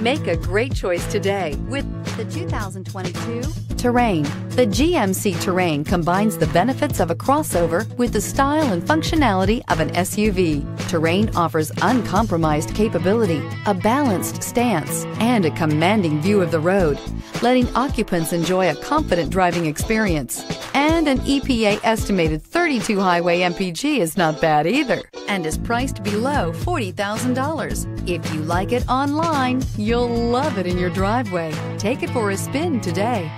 Make a great choice today with the 2022 Terrain. The GMC Terrain combines the benefits of a crossover with the style and functionality of an SUV. Terrain offers uncompromised capability, a balanced stance, and a commanding view of the road, letting occupants enjoy a confident driving experience. And an EPA estimated 32 highway MPG is not bad either and is priced below $40,000. If you like it online, you'll love it in your driveway. Take it for a spin today.